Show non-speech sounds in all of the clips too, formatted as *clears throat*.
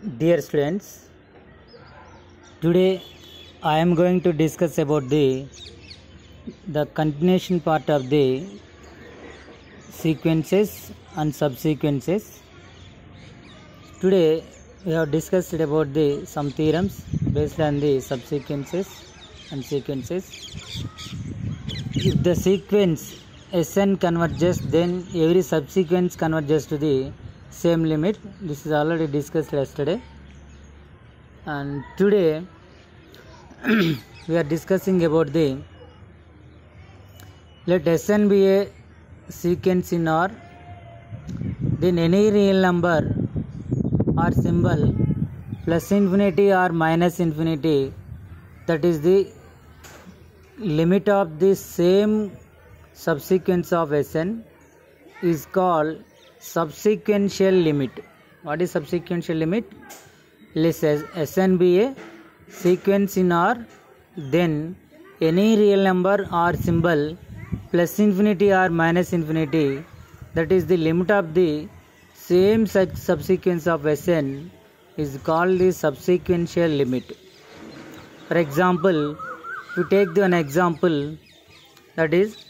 Dear students, today I am going to discuss about the the continuation part of the sequences and subsequences. Today we have discussed about the some theorems based on the subsequences and sequences. If the sequence Sn converges, then every subsequence converges to the same limit. This is already discussed yesterday. And today *clears throat* we are discussing about the let Sn be a sequence in R, then any real number or symbol plus infinity or minus infinity that is the limit of the same subsequence of Sn is called subsequential limit. What is subsequential limit? Let Sn be a sequence in R, then any real number or symbol plus infinity or minus infinity that is the limit of the same such subsequence of Sn is called the subsequential limit. For example, to take the, an example that is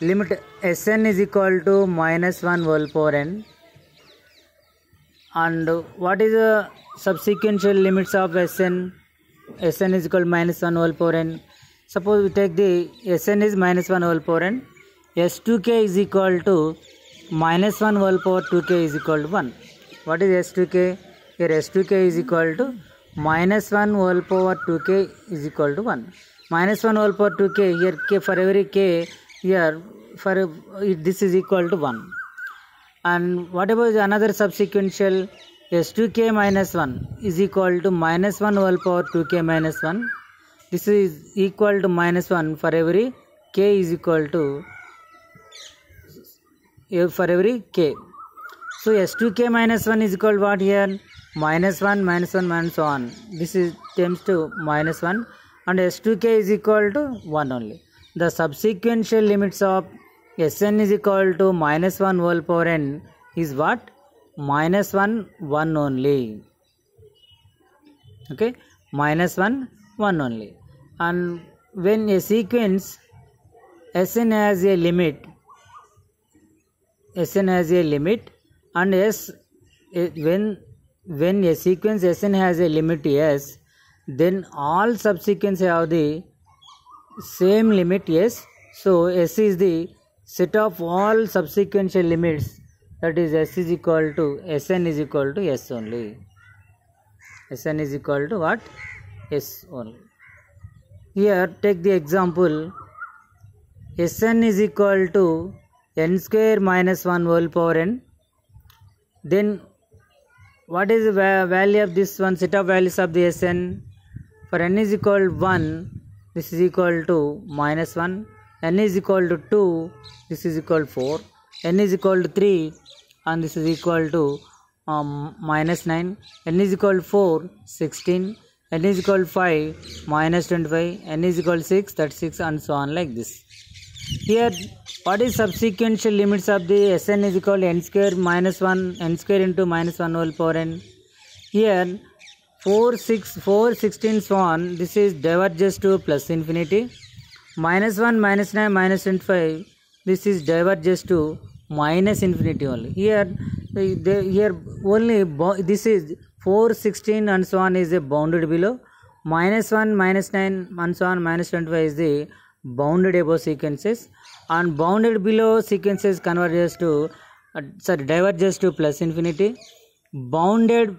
limit Sn is equal to minus 1 whole power n and what is the subsequential limits of Sn? Sn is equal to minus 1 whole power n. Suppose we take the Sn is minus 1 whole power n. S2k is equal to minus 1 whole power 2k is equal to 1. What is S2k? Here S2k is equal to minus 1 whole power 2k is equal to 1. Minus 1 whole power 2k here k for every k here for this is equal to 1. And whatever is another subsequential S2k minus 1 is equal to minus 1 whole power 2k minus 1. This is equal to minus 1 for every k is equal to eh, for every k. So S2k minus 1 is equal to what here? Minus 1, minus 1, minus 1. This is tends to minus 1 and S2k is equal to 1 only. The subsequential limits of Sn is equal to minus 1 whole power n is what? Minus 1, 1 only. Okay, minus 1, 1 only. And when a sequence Sn has a limit, Sn has a limit and S eh, when when a sequence Sn has a limit S, then all subsequence have the same limit S. So S is the set of all subsequential limits that is S is equal to Sn is equal to S only. Sn is equal to what? S only. Here take the example Sn is equal to n square minus 1 whole power n. Then what is the value of this one set of values of the Sn? For n is equal to 1 this is equal to minus 1 n is equal to 2 this is equal to 4 n is equal to 3 and this is equal to um, minus 9 n is equal to 4 16 n is equal to 5 minus 25 n is equal to 6 36 and so on like this. Here what is subsequential limits of the Sn is equal to n square minus 1 n square into minus 1 whole power n? Here 4 6 4 16 so on this is diverges to plus infinity. Minus 1 minus 9 minus 25 this is diverges to minus infinity only. Here the, here only this is 4 16 and so on is a bounded below. Minus 1 minus 9 and so on minus 25 is the bounded above sequences. And bounded below sequences converges to uh, sorry diverges to plus infinity. Bounded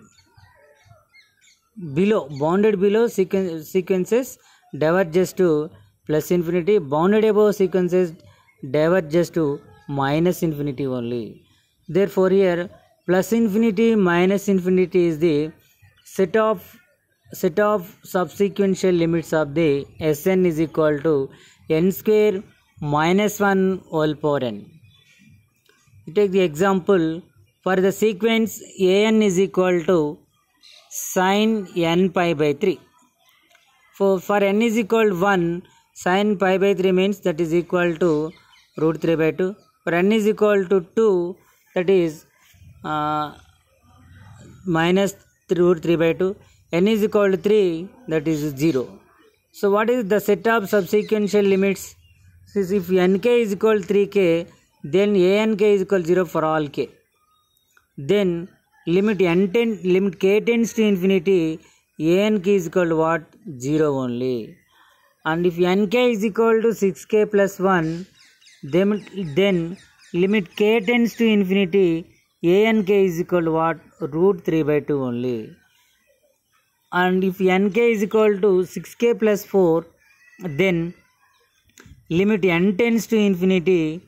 below bounded below sequen sequences diverges to plus infinity bounded above sequences diverges to minus infinity only therefore here plus infinity minus infinity is the set of set of subsequential limits of the Sn is equal to n square minus 1 whole power n. You take the example for the sequence an is equal to sine n pi by 3. For, for n is equal to 1 sine pi by 3 means that is equal to root 3 by 2. For n is equal to 2 that is uh, minus root 3 by 2 n is equal to 3 that is 0 so what is the set of subsequential limits Since if nk is equal to 3k then ank is equal to 0 for all k then limit n ten, limit k tends to infinity ank is equal to what? 0 only. And if nk is equal to 6k plus 1 then then limit k tends to infinity ank is equal to what? Root 3 by 2 only. And if nk is equal to 6k plus 4 then limit n tends to infinity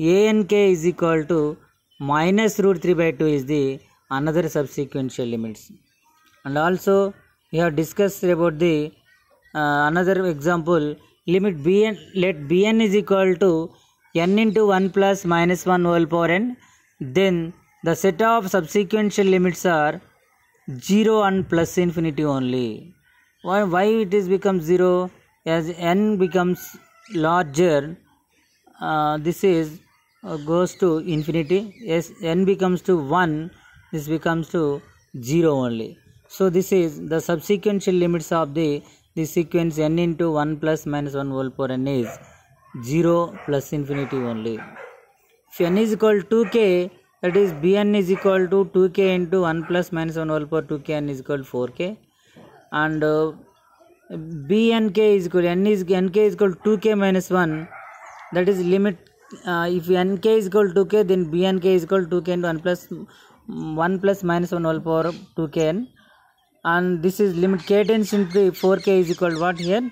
ank is equal to minus root 3 by 2 is the another subsequential limits. And also we have discussed about the uh, another example limit bn let bn is equal to n into 1 plus minus 1 whole power n. Then the set of subsequential limits are 0 and plus infinity only. Why why it is becomes 0 as n becomes larger uh, this is uh, goes to infinity. Yes n becomes to 1 this becomes to 0 only. So this is the subsequential limits of the the sequence n into 1 plus minus 1 whole power n is 0 plus infinity only. If n is equal to 2k that is bn is equal to 2k into 1 plus minus 1 whole power 2k n is equal to 4k and uh, bnk is equal n is nk is equal to 2k minus 1 that is limit uh, if nk is equal to 2k then bnk is equal to 2k into 1 plus 1 plus minus 1 whole power 2k n. And this is limit k tends into 4k is equal to what here?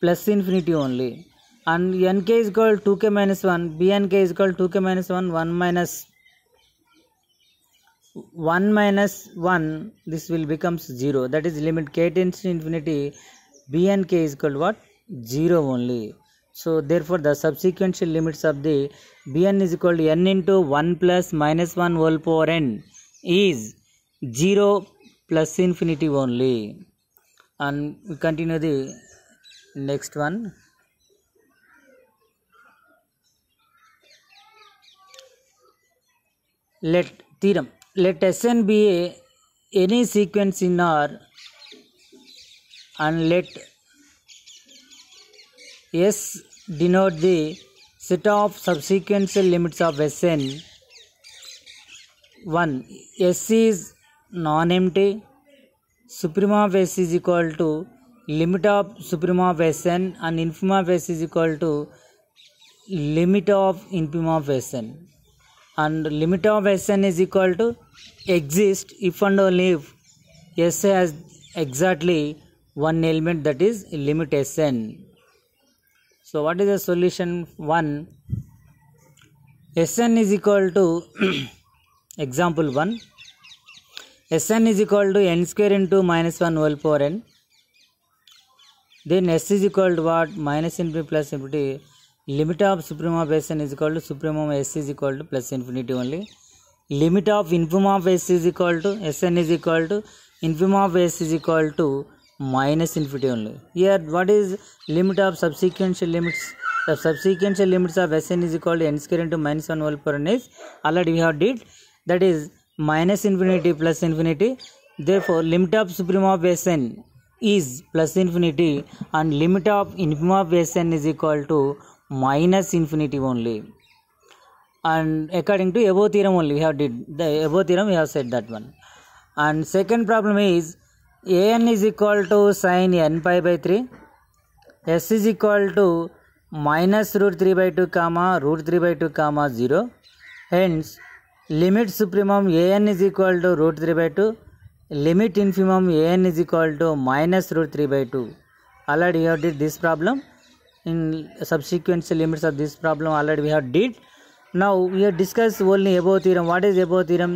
Plus infinity only. And nk is equal to 2k minus 1 bnk is equal to 2k minus 1 1 minus 1 minus 1 this will becomes 0 that is limit k tends to infinity bnk is equal to what? 0 only so therefore the subsequential limits of the bn is equal to n into 1 plus minus 1 whole power n is 0 plus infinity only and we continue the next one let theorem let Sn be a, any sequence in R and let S denote the set of subsequential limits of Sn. 1. S is non-empty. Suprema of S is equal to limit of suprema of Sn and infima of S is equal to limit of infima of Sn and limit of Sn is equal to exist if and only if S has exactly one element that is limit Sn. So what is the solution? 1 Sn is equal to *clears throat* example 1 Sn is equal to n square into minus 1 whole power n. Then S is equal to what? Minus infinity plus infinity. Limit of supremum of Sn is equal to supremum of S is equal to plus infinity only. Limit of infima of S is equal to Sn is equal to infima of S is equal to minus infinity only. Here what is limit of subsequential limits? The subsequential limits of Sn is equal to n square into minus 1 whole power n is already we have did. That is minus infinity plus infinity. Therefore limit of suprema of Sn is plus infinity and limit of infimum of Sn is equal to minus infinity only. And according to above theorem only we have did. The above theorem we have said that one. And second problem is an is equal to sin n pi by 3 s is equal to minus root 3 by 2 comma root 3 by 2 comma 0 hence limit supremum an is equal to root 3 by 2 limit infimum an is equal to minus root 3 by 2 already we have did this problem in subsequent limits of this problem already we have did now we have discussed only above theorem what is above theorem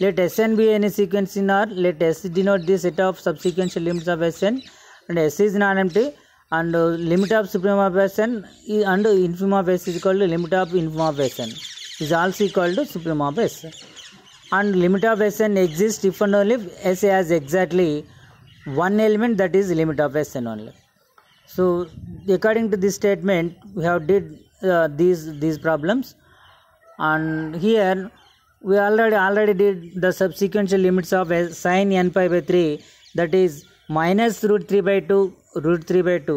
let Sn be any sequence in R. Let S denote the set of subsequential limits of Sn and S is non-empty. And uh, limit of supremum of Sn and infima of S is equal to limit of infima of Sn is also equal to suprema of S. And limit of Sn exists if and only if S has exactly one element that is limit of Sn only. So according to this statement we have did uh, these these problems. And here we already already did the subsequential limits of s- sin n pi by 3 that is minus root 3 by 2 root 3 by 2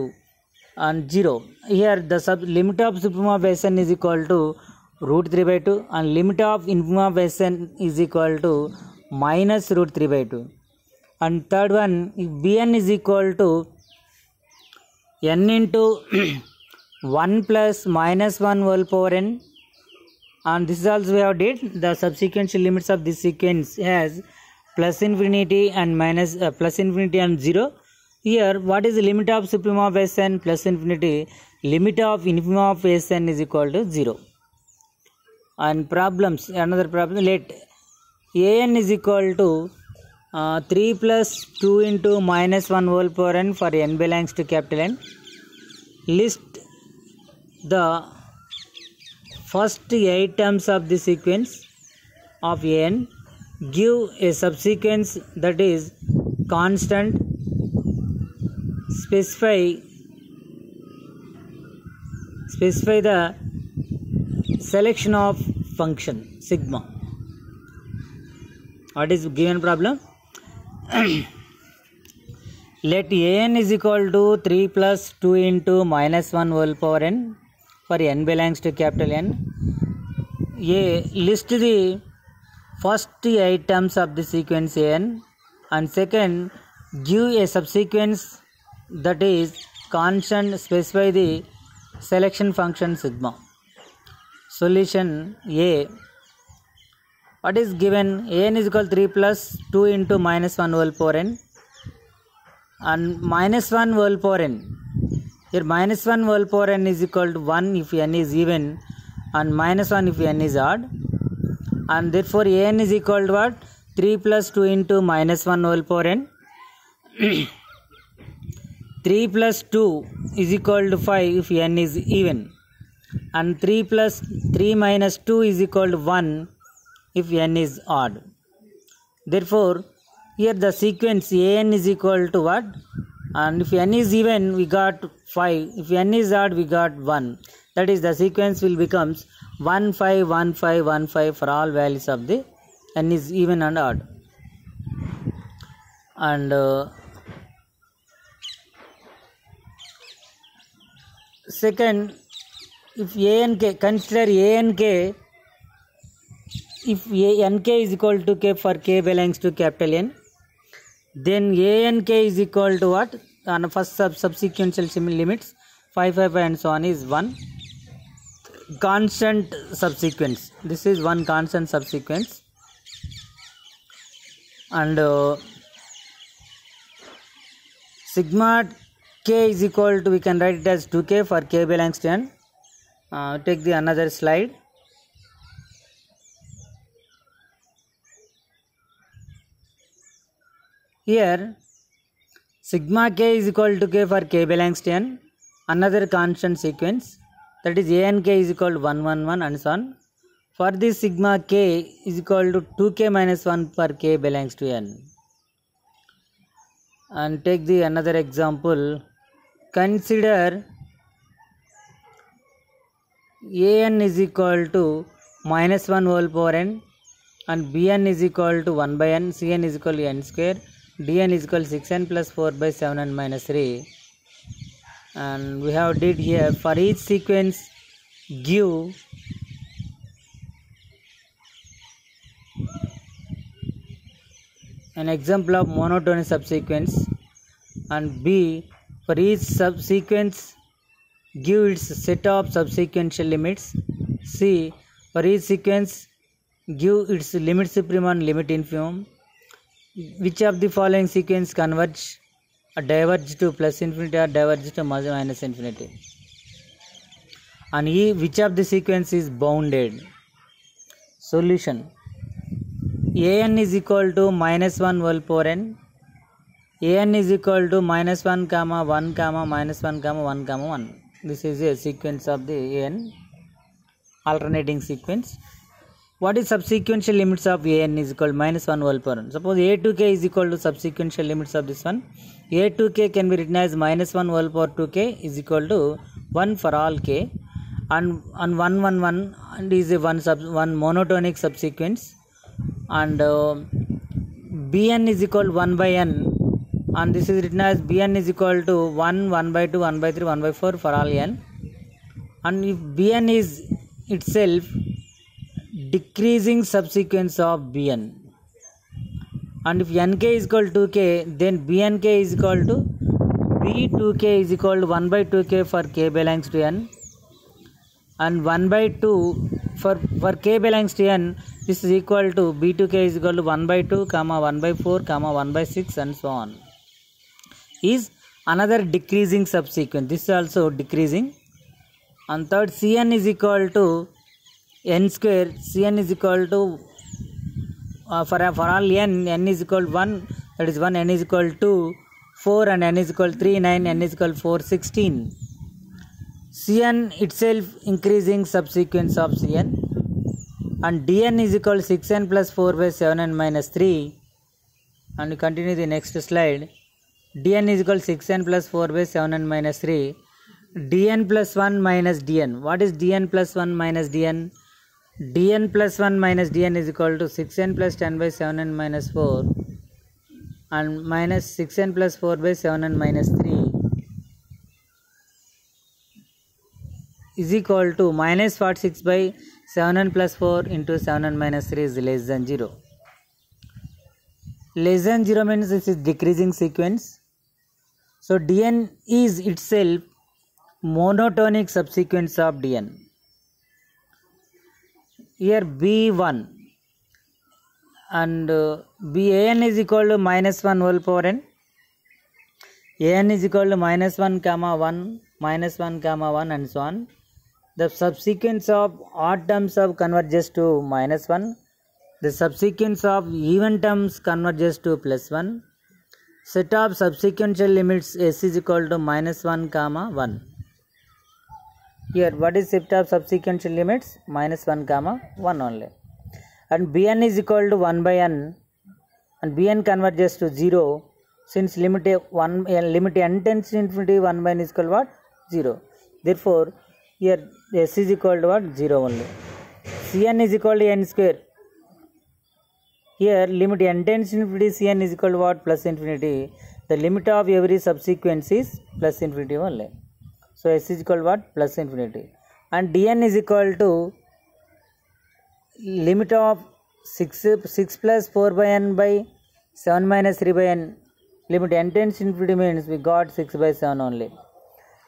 and 0 here the sub limit of supremum of sn is equal to root 3 by 2 and limit of infimum of sn is equal to minus root 3 by 2 and third one bn is equal to n into *clears throat* 1 plus minus 1 whole power n and this is also we have did. The subsequent limits of this sequence has plus infinity and minus uh, plus infinity and 0 here what is the limit of supremum of sn plus infinity? Limit of infimum of sn is equal to 0 and problems another problem let an is equal to uh, 3 plus 2 into minus 1 whole power n for n belongs to capital n. List the first eight terms of the sequence of n give a subsequence that is constant specify specify the selection of function sigma. What is given problem? *clears throat* Let an is equal to 3 plus 2 into minus 1 whole power n पर n belongs to capital N ये list the first items of the sequence n and second give a subsequence that is कॉन्शन specify the selection function sigma solution a what is given n is equal three plus two into minus one whole four n and minus one whole four n here minus 1 whole power n is equal to 1 if n is even and minus 1 if n is odd. And therefore an is equal to what? 3 plus 2 into minus 1 whole power n. *clears throat* 3 plus 2 is equal to 5 if n is even. And 3 plus 3 minus 2 is equal to 1 if n is odd. Therefore here the sequence an is equal to what and if n is even we got 5 if n is odd we got 1 that is the sequence will becomes 1 5 1 5 1 5 for all values of the n is even and odd. And uh, second if a n k consider a n k if a n k is equal to k for k belongs to capital n then a n k is equal to what? On first sub subsequential limits 5 5 and so on is 1 constant subsequence. This is one constant subsequence. And uh, sigma k is equal to we can write it as 2k for k belongs to n uh, take the another slide here sigma k is equal to k for k belongs to n another constant sequence that is a n k is equal to 1 1 1 and so on. For this sigma k is equal to 2k minus 1 for k belongs to n and take the another example. Consider an is equal to minus 1 whole power n and bn is equal to 1 by n cn is equal to n square dn is equal to 6n plus 4 by 7 and minus 3 and we have did here for each sequence give an example of monotony subsequence. And b for each subsequence give its set of subsequential limits. C for each sequence give its limit supremum and limit infimum which of the following sequence converge? Or diverge to plus infinity or diverge to minus infinity? And e, which of the sequence is bounded? Solution. An is equal to minus 1 whole power n. An is equal to minus 1 comma 1 comma minus 1 comma 1 comma 1 this is a sequence of the an alternating sequence what is subsequential limits of an is equal to minus 1 whole power suppose a to k is equal to subsequential limits of this one. A to k can be written as minus 1 whole power 2k is equal to 1 for all k. And and 1 1 1 and is a one sub one monotonic subsequence. And uh, bn is equal to 1 by n. And this is written as bn is equal to 1 1 by 2 1 by 3 1 by 4 for all n. And if bn is itself decreasing subsequence of bn. And if nk is equal to 2k then bnk is equal to b2k is equal to 1 by 2k for k belongs to n. And 1 by 2 for for k belongs to n this is equal to b2k is equal to 1 by 2 comma 1 by 4 comma 1 by 6 and so on. Is another decreasing subsequence. This is also decreasing. And third cn is equal to n square cn is equal to uh, for for all n n is equal to 1 that is 1 n is equal to 4 and n is equal to 3 9 n is equal to 4 16 cn itself increasing subsequence of cn and dn is equal to 6n plus 4 by 7n minus 3 and we continue the next slide. Dn is equal to 6n plus 4 by 7n minus 3 dn plus 1 minus dn. What is dn plus 1 minus dn dn plus 1 minus dn is equal to 6n plus 10 by 7n minus 4 and minus 6n plus 4 by 7n minus 3 is equal to minus 46 by 7n plus 4 into 7n minus 3 is less than 0 less than 0 means this is decreasing sequence. So dn is itself monotonic subsequence of dn here b1 and uh, ban is equal to minus 1 whole power n. An is equal to minus 1 comma 1 minus 1 comma 1 and so on. The subsequence of odd terms of converges to minus 1 the subsequence of even terms converges to plus 1 set of subsequential limits s is equal to minus 1 comma 1 here what is set of subsequential limits minus 1 comma 1 only and bn is equal to 1 by n and bn converges to 0 since limit a 1 uh, limit n tends to infinity 1 by n is equal to what 0 therefore here s is equal to what 0 only cn is equal to n square here limit n tends to infinity cn is equal to what plus infinity the limit of every subsequence is plus infinity only so s is equal to what? Plus infinity. And dn is equal to limit of 6 6 plus 4 by n by 7 minus 3 by n. Limit n tends infinity means we got 6 by 7 only.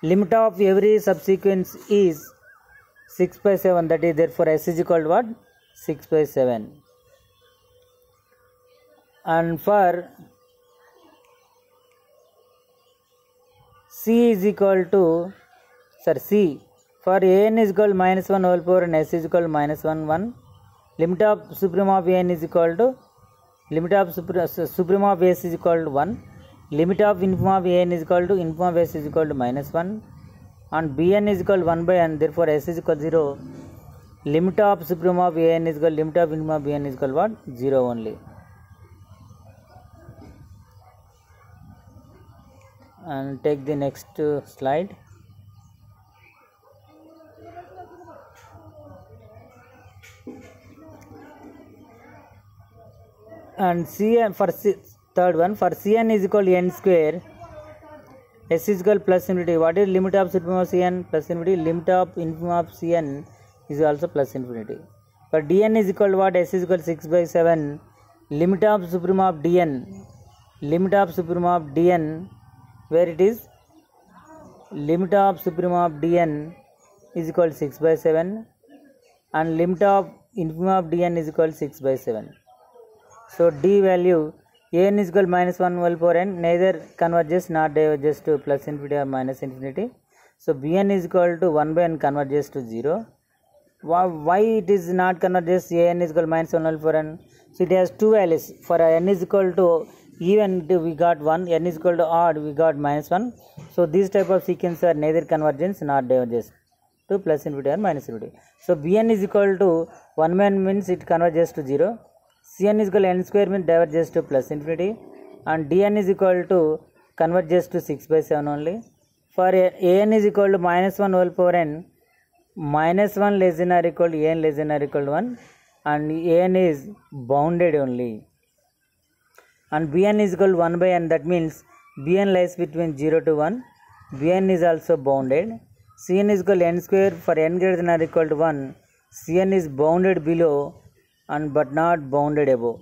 Limit of every subsequence is 6 by 7 that is therefore s is equal to what? 6 by 7 and for c is equal to sir c for an is equal to minus 1 whole power and s is equal to minus 1 1 limit of supreme of n is equal to limit of supre- supreme of s is equal to 1 limit of infimum of n is equal to infimum of s is equal to minus 1 and bn is equal to 1 by n therefore s is equal to 0 limit of supreme of an is equal to limit of infimum of bn is equal to what 0 only and take the next uh, slide and cn for C, third one for cn is equal to n square s is equal plus infinity. What is limit of supremum of cn? Plus infinity limit of infimum of cn is also plus infinity. For dn is equal to what? S is equal to 6 by 7 limit of supremum of dn limit of supremum of dn where it is? Limit of supremum of dn is equal to 6 by 7 and limit of infimum of dn is equal to 6 by 7 so d value an is equal to minus 1 whole power n neither converges nor diverges to plus infinity or minus infinity. So bn is equal to 1 by n converges to 0 why, it is not converges? An is equal to minus 1 whole power n. So it has two values. For n is equal to even we got 1 n is equal to odd we got minus 1 so these type of sequence are neither convergence nor diverges to plus infinity or minus infinity. So bn is equal to 1 by n means it converges to 0 cn is equal to n square means diverges to plus infinity. And dn is equal to converges to 6 by 7 only. For an is equal to minus 1 whole power n. Minus 1 less than or equal to n less than or equal to 1 and an is bounded only. And bn is equal to 1 by n. That means bn lies between 0 to 1 bn is also bounded. Cn is equal to n square. For n greater than or equal to 1 cn is bounded below and but not bounded above.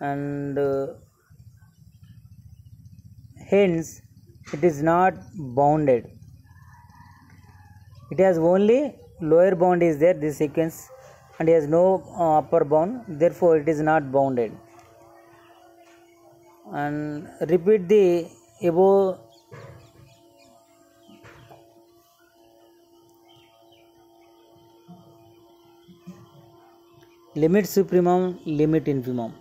And uh, hence it is not bounded. It has only lower bound is there this sequence and has no uh, upper bound therefore it is not bounded. And repeat the above limit supremum limit infimum.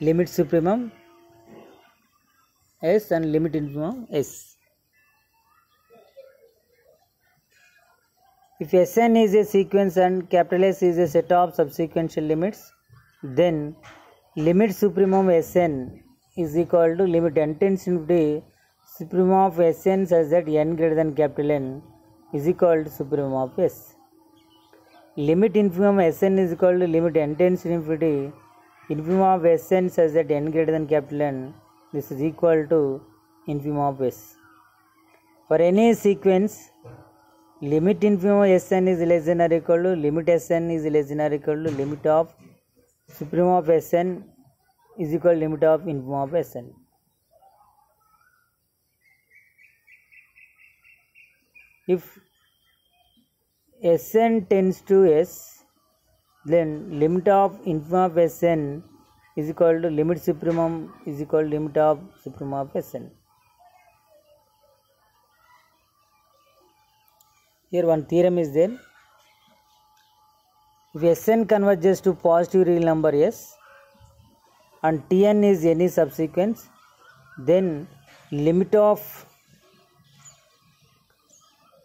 Limit supremum s and limit infimum s. If Sn is a sequence and capital S is a set of subsequential limits, then limit supremum Sn is equal to limit n tends to supremum of Sn such that n greater than capital N is equal to supremum of S. Limit infimum Sn is equal to limit n tends to infinity infimum of Sn such that n greater than capital N this is equal to infimum of S. For any sequence limit infimum Sn is less than or equal to limit Sn is less than or equal to limit of supremum of Sn is equal to limit of infimum of Sn. If Sn tends to S, then limit of infimum of Sn is equal to limit supremum is equal to limit of supremum of Sn. Here one theorem is there. If Sn converges to positive real number S and Tn is any subsequence, then limit of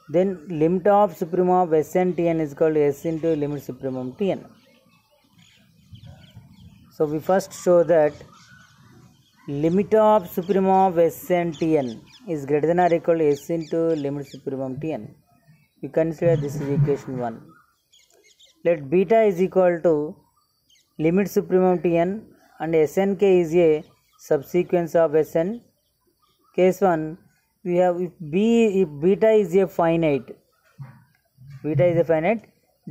then limit of supremum of Sn Tn is called S into limit supremum Tn. So we first show that limit of supremum of Sn Tn is greater than or equal to S into limit supremum Tn. We consider this is equation 1. Let beta is equal to limit supremum Tn and Snk is a subsequence of Sn. Case 1 we have if b if beta is a finite beta is a finite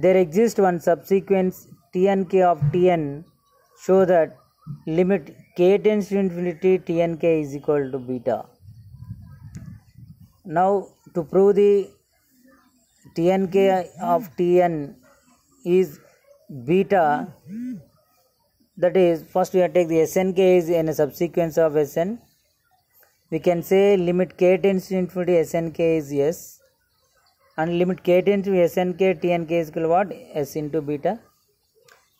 there exists one subsequence tnk of tn show that limit k tends to infinity tnk is equal to beta. Now to prove the tnk of tn is beta that is first we have to take the snk is in a subsequence of sn we can say limit k tends to infinity snk is s. And limit k tends to snk tnk is equal to what? S into beta.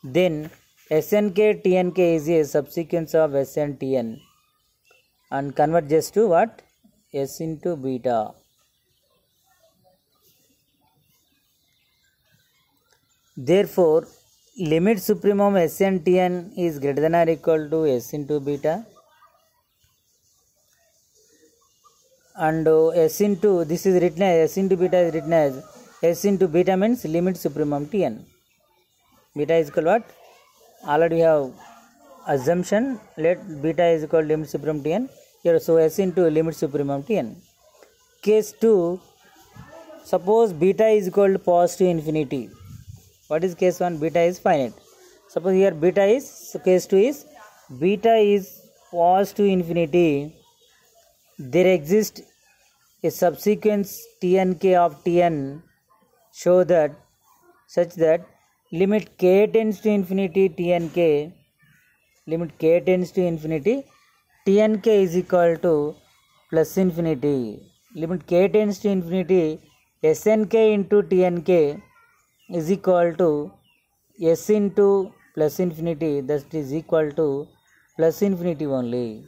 Then snk tnk is a subsequence of sn tn and converges to what? S into beta. Therefore limit supremum sn tn is greater than or equal to s into beta and uh, s into this is written as s into beta is written as s into beta means limit supremum tn. Beta is equal what? Already we have assumption. Let beta is equal limit supremum tn. Here so s into limit supremum tn. Case 2 suppose beta is equal to positive infinity. What is case 1 beta is finite. Suppose here beta is so case 2 is beta is positive infinity there exists a subsequence tnk of tn show that such that limit k tends to infinity tnk limit k tends to infinity tnk is equal to plus infinity. Limit k tends to infinity snk into tnk is equal to s into plus infinity that is equal to plus infinity only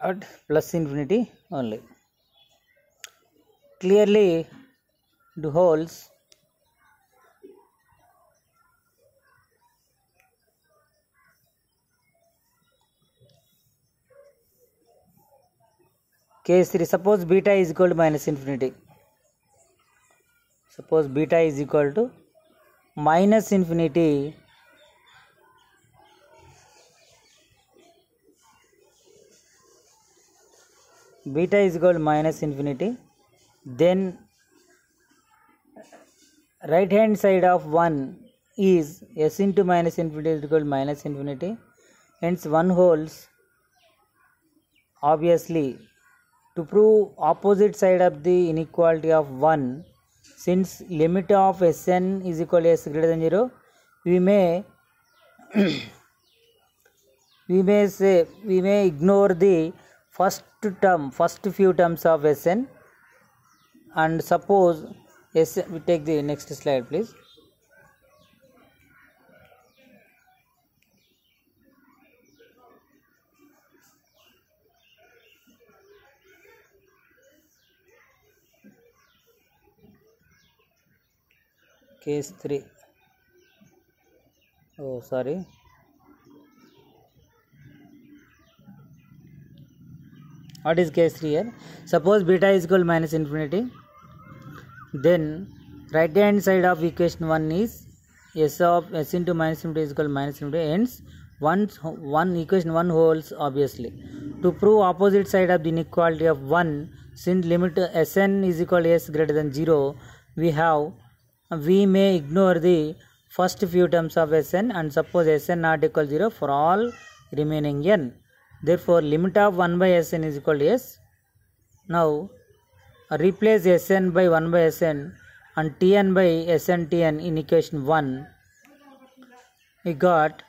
at plus infinity only. Clearly the holes case 3 suppose beta is equal to minus infinity. Suppose beta is equal to minus infinity beta is equal to minus infinity then right hand side of 1 is s into minus infinity is equal to minus infinity. Hence 1 holds obviously to prove opposite side of the inequality of 1 since limit of sn is equal to s greater than 0 we may *clears throat* we may say we may ignore the first term first few terms of sn and suppose s we take the next slide please. Case 3 oh sorry what is case 3 here? Suppose beta is equal minus infinity. Then right hand side of equation 1 is s of s into minus infinity is equal minus infinity hence one one equation 1 holds obviously. To prove opposite side of the inequality of 1 since limit sn is equal to s greater than 0 we have we may ignore the first few terms of Sn and suppose Sn not equal 0 for all remaining n. Therefore, limit of 1 by Sn is equal to S. Now, replace Sn by 1 by Sn and Tn by Sn Tn in equation 1. We got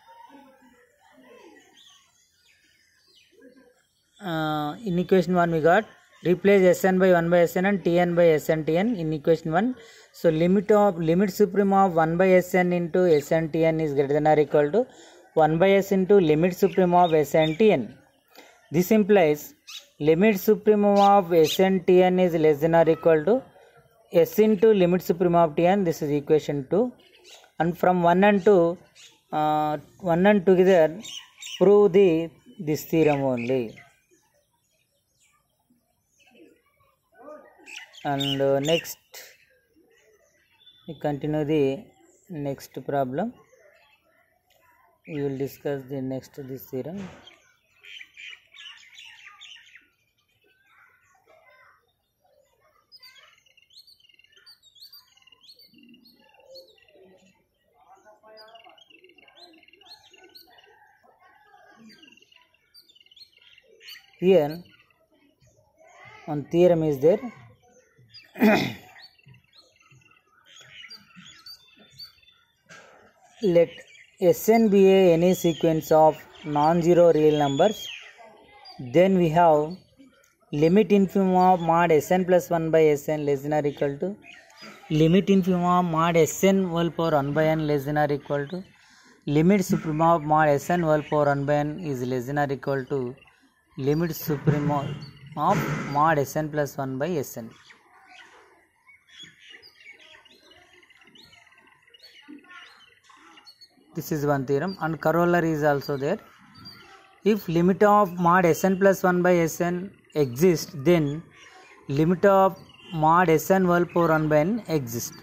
uh, in equation 1 we got replace Sn by 1 by Sn and Tn by Sn Tn in equation 1 so limit of limit supreme of 1 by Sn into Sn Tn is greater than or equal to 1 by S into limit supremum of Sn Tn this implies limit supremum of Sn Tn is less than or equal to S into limit supremum of Tn this is equation 2 and from 1 and 2 uh, 1 and together prove the this theorem only. And uh, next we continue the next problem we will discuss the next this theorem. Here one theorem is there. *coughs* Let Sn be a any sequence of non-zero real numbers. Then we have limit infimum of mod Sn plus 1 by Sn less than or equal to limit infimum of mod Sn whole power 1 by n less than or equal to limit supreme of mod Sn whole power 1 by n is less than or equal to limit supreme of mod Sn plus 1 by Sn this is one theorem. And corollary is also there. If limit of mod sn plus 1 by sn exists then limit of mod sn whole power 1 by n exists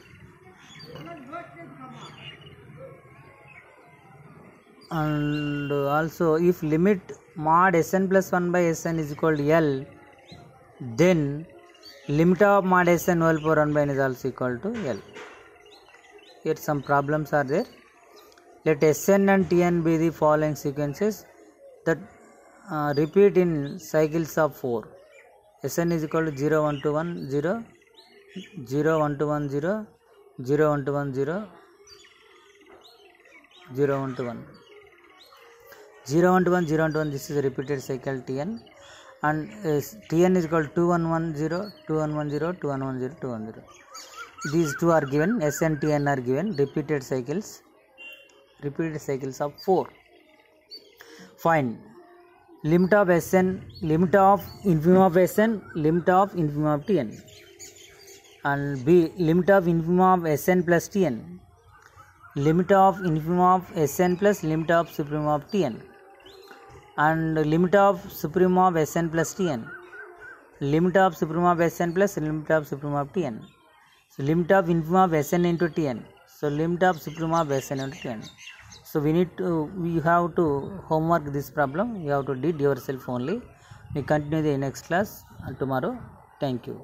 and also if limit mod sn plus 1 by sn is equal to l then limit of mod sn whole power 1 by n is also equal to l. Here some problems are there let Sn and Tn be the following sequences that uh, repeat in cycles of 4. Sn is equal to 0, 1 to 1, 0, 0, 1 to 1, 0, 0, 1 to 1, 0, 0, 1 to 1. 0, 1 to 1, 0, 1 to 1, this is a repeated cycle Tn and uh, Tn is equal to 2, 1, 1, 0, 2, 1, 1, 0, 2, 1, 1, 0, 2, 1, 0. These two are given, S and Tn are given, repeated cycles repeated cycles of 4 find limit of Sn, limit of infimum of Sn, limit of infimum of Tn. And B, limit of infimum of Sn plus Tn. Limit of infimum of Sn plus limit of supremum of Tn. And limit of supremum of Sn plus Tn. Limit of supremum of Sn plus limit of supremum of Tn. So limit of infimum of Sn into Tn. So supremum of Sn into Tn. So we need to we have to homework this problem. You have to did yourself only. We continue the next class tomorrow. Thank you.